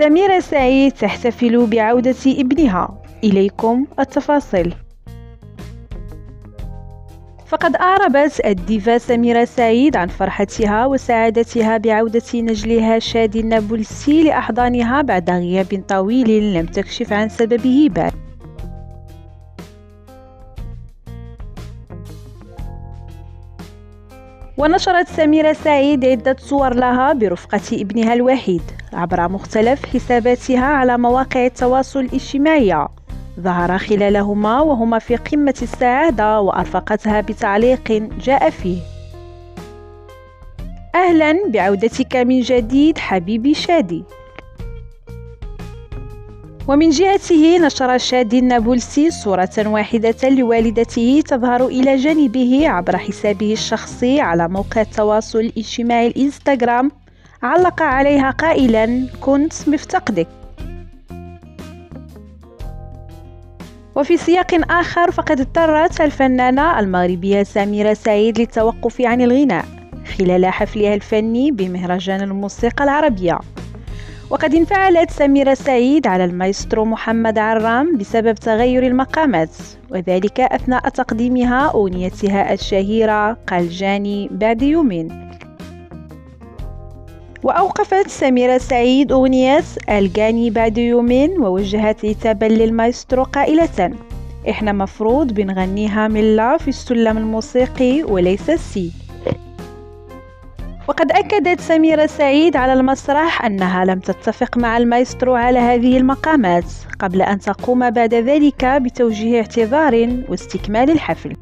سميرة سعيد تحتفل بعودة ابنها إليكم التفاصيل. فقد أعربت الديفا سميرة سعيد عن فرحتها وسعادتها بعودة نجلها شادي النابلسي لأحضانها بعد غياب طويل لم تكشف عن سببه بعد. ونشرت سميرة سعيد عدة صور لها برفقة ابنها الوحيد. عبر مختلف حساباتها على مواقع التواصل الاجتماعي. ظهر خلالهما وهما في قمة السعادة وأرفقتها بتعليق جاء فيه. أهلا بعودتك من جديد حبيبي شادي. ومن جهته نشر شادي النابلسي صورة واحدة لوالدته تظهر إلى جانبه عبر حسابه الشخصي على موقع التواصل الاجتماعي الإنستغرام علق عليها قائلا كنت مفتقدك. وفي سياق آخر فقد اضطرت الفنانة المغربية سميرة سعيد للتوقف عن الغناء خلال حفلها الفني بمهرجان الموسيقى العربية. وقد انفعلت سميرة سعيد على المايسترو محمد عرام بسبب تغير المقامات وذلك أثناء تقديمها أغنيتها الشهيرة قلجاني بعد يومين وأوقفت سميرة سعيد أغنية قال جاني بعد يومين ووجهت عتابا للمايسترو قائلة إحنا مفروض بنغنيها من لا في السلم الموسيقي وليس السي وقد أكدت سميرة سعيد على المسرح أنها لم تتفق مع المايسترو على هذه المقامات قبل أن تقوم بعد ذلك بتوجيه اعتذار واستكمال الحفل.